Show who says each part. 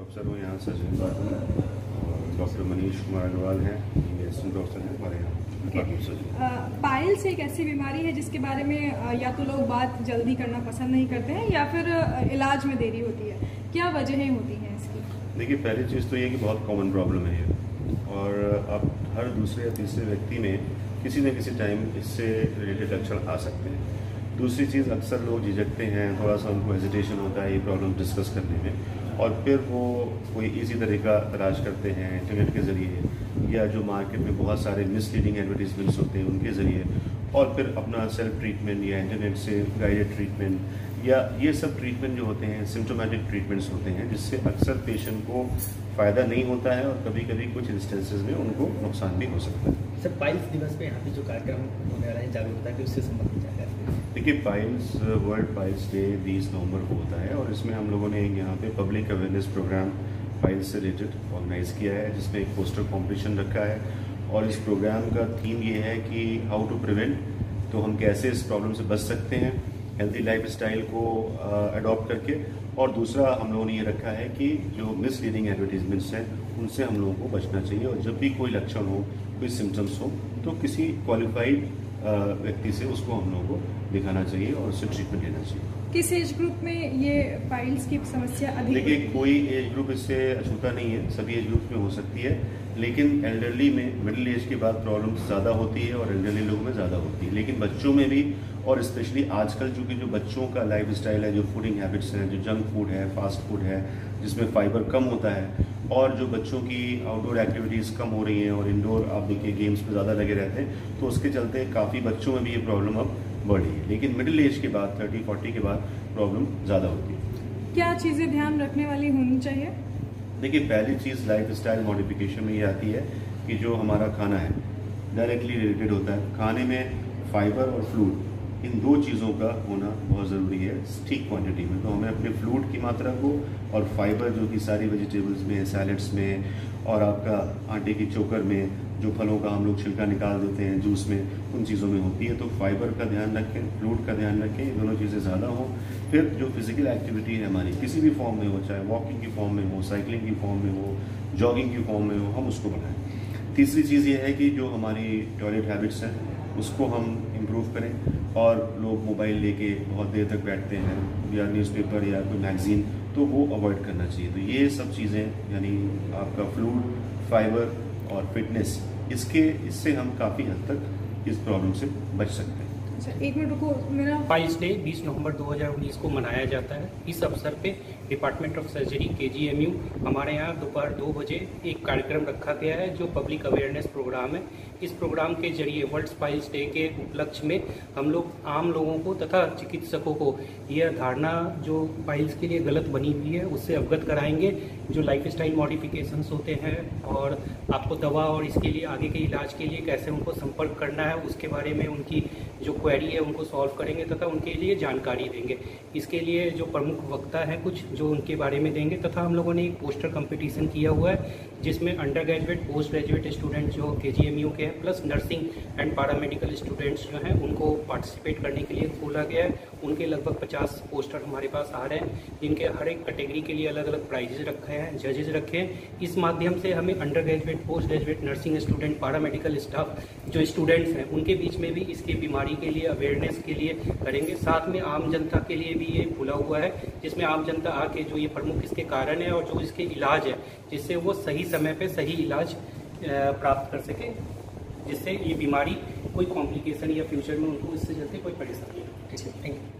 Speaker 1: अफसर हूँ यहाँ डिपार्टमेंट और डॉक्टर मनीष कुमार अग्रवाल हैं असिस्टेंट डॉक्टर हैं हमारे यहाँ सर्जरी
Speaker 2: पाइल्स एक ऐसी बीमारी है जिसके बारे में या तो लोग बात जल्दी करना पसंद नहीं करते हैं या फिर इलाज में देरी होती है। क्या वजहें होती हैं इसकी?
Speaker 1: देखिए पहली चीज़ तो ये कि बहुत कॉमन प्रॉब्लम है ये। और अब हर दूसरे या तीसरे व्यक्ति में किसी न किसी टाइम इससे रिलेटेड लक्षण आ सकते हैं। दूसरी चीज़, अक्सर लोग झिझकते हैं थोड़ा सा उनको हेजिटेशन होता है ये प्रॉब्लम डिस्कस करने में और फिर वो कोई इसी तरीका तलाश करते हैं इंटरनेट के ज़रिए या जो मार्केट में बहुत सारे मिसलीडिंग एडवर्टीजमेंट्स होते हैं उनके ज़रिए और फिर अपना सेल्फ ट्रीटमेंट या इंटरनेट से गाइडेड ट्रीटमेंट या ये सब ट्रीटमेंट जो होते हैं सिम्टोमेटिक ट्रीटमेंट्स होते हैं, जिससे अक्सर पेशेंट को फ़ायदा नहीं होता है और कभी कभी कुछ इंस्टेंसेस में उनको नुकसान भी हो सकता है।
Speaker 3: सर, बाईस दिवस पे यहाँ पे जो कार्यक्रम होने वाला है, जागरूकता के उससे संबंधित जानकारी?
Speaker 1: देखिए पाइल्स वर्ल्ड पाइल्स डे 20 नवंबर को होता है और इसमें हम लोगों ने यहाँ पे पब्लिक अवेयरनेस प्रोग्राम पाइल्स से रिलेटेड ऑर्गेनाइज किया है, जिसमें एक पोस्टर कॉम्पिटिशन रखा है और इस प्रोग्राम का थीम ये है कि हाउ टू प्रिवेंट तो हम कैसे इस प्रॉब्लम से बच सकते हैं हेल्थी लाइफ स्टाइल को अडॉप्ट करके और दूसरा हम लोगों ने ये रखा है कि जो मिसलीडिंग एडवर्टीजमेंट्स हैं, उनसे हम लोगों को बचना चाहिए और जब भी कोई लक्षण हो, कोई सिम्टम्स हो तो किसी क्वालिफाइड व्यक्ति से उसको हम लोगों को दिखाना चाहिए और उससे ट्रीटमेंट लेना चाहिए।
Speaker 2: किस एज ग्रुप में ये पाइल्स की समस्या अधिक
Speaker 1: देखिए कोई एज ग्रुप इससे अछूता नहीं है। सभी एज ग्रुप में हो सकती है लेकिन एल्डरली में मिडिल एज के बाद प्रॉब्लम ज़्यादा होती है और एल्डरली लोगों में ज़्यादा होती है। लेकिन बच्चों में भी और स्पेशली आजकल चूँकि जो बच्चों का लाइफ स्टाइल है जो फूडिंग हैबिट्स हैं जो जंक फ़ूड है फास्ट फ़ूड है जिसमें फाइबर कम होता है और जो बच्चों की आउटडोर एक्टिविटीज़ कम हो रही हैं और इंडोर आप देखिए गेम्स पे ज़्यादा लगे रहते हैं तो उसके चलते काफ़ी बच्चों में भी ये प्रॉब्लम अब बढ़ है। लेकिन मिडिल एज के बाद थर्टी फोर्टी के बाद प्रॉब्लम ज़्यादा होती है।
Speaker 2: क्या चीज़ें ध्यान रखने वाली होनी चाहिए?
Speaker 1: देखिए पहली चीज़ लाइफ स्टाइल मॉडिफिकेशन में ये आती है कि जो हमारा खाना है डायरेक्टली रिलेटेड होता है। खाने में फाइबर और फ्लूड इन दो चीज़ों का होना बहुत ज़रूरी है, ठीक क्वांटिटी में। तो हमें अपने फ्लूड की मात्रा को और फाइबर जो कि सारी वेजिटेबल्स में सैलड्स में और आपका आटे की चोकर में, जो फलों का हम लोग छिलका निकाल देते हैं जूस में, उन चीज़ों में होती है। तो फाइबर का ध्यान रखें फ्लूड का ध्यान रखें, ये दोनों चीज़ें ज़्यादा हों। फिर जो फ़िज़िकल एक्टिविटी है हमारी, किसी भी फॉर्म में हो, चाहे वॉकिंग की फॉर्म में हो साइकिलिंग की फॉर्म में हो जॉगिंग की फॉर्म में हो, हम उसको बढ़ाएँ। तीसरी चीज़ ये है कि जो हमारी टॉयलेट हैबिट्स हैं उसको हम इम्प्रूव करें और लोग मोबाइल लेके बहुत देर तक बैठते हैं या न्यूज़पेपर या कोई मैगजीन तो वो अवॉइड करना चाहिए। तो ये सब चीज़ें, यानी आपका फ्लूड फाइबर और फिटनेस इसके, इससे हम काफ़ी हद तक इस प्रॉब्लम से बच सकते हैं।
Speaker 2: एक मिनट रुको, मेरा
Speaker 3: पाइल्स डे 20 नवंबर 2019 को मनाया जाता है। इस अवसर पे डिपार्टमेंट ऑफ़ सर्जरी के हमारे यहाँ दोपहर दो बजे एक कार्यक्रम रखा गया है, जो पब्लिक अवेयरनेस प्रोग्राम है। इस प्रोग्राम के ज़रिए वर्ल्ड पाइल्स डे के उपलक्ष्य में हम लोग आम लोगों को तथा चिकित्सकों को यह धारणा जो पाइल्स के लिए गलत बनी हुई है, उससे अवगत कराएँगे। जो लाइफ स्टाइल मॉडिफिकेशंस होते हैं और आपको दवा और इसके लिए आगे के इलाज के लिए कैसे उनको संपर्क करना है, उसके बारे में उनकी जो क्वेरी है, उनको सॉल्व करेंगे तथा उनके लिए जानकारी देंगे। इसके लिए जो प्रमुख वक्ता है कुछ, जो उनके बारे में देंगे तथा हम लोगों ने एक पोस्टर कंपटीशन किया हुआ है, जिसमें undergraduate postgraduate student जो के के हैं plus nursing and paramedical students जो हैं, उनको पार्टिसिपेट करने के लिए खोला गया है। उनके लगभग 50 पोस्टर हमारे पास आ रहे हैं। जिनके हर एक कैटेगरी के लिए अलग अलग प्राइजेज रखे हैं जजेज रखे हैं। इस माध्यम से हमें undergraduate postgraduate nursing student paramedical staff जो स्टूडेंट्स हैं, उनके बीच में भी इसकी बीमारी के लिए अवेयरनेस के लिए करेंगे। साथ में आम जनता के लिए भी ये खुला हुआ है, जिसमें आम जनता आके जो ये प्रमुख इसके कारण है और जो इसके इलाज है, जिससे वो सही समय पर सही इलाज प्राप्त कर सके, जिससे ये बीमारी कोई कॉम्प्लिकेशन या फ्यूचर में उनको इससे चलते कोई परेशानी हो। ठीक है थैंक यू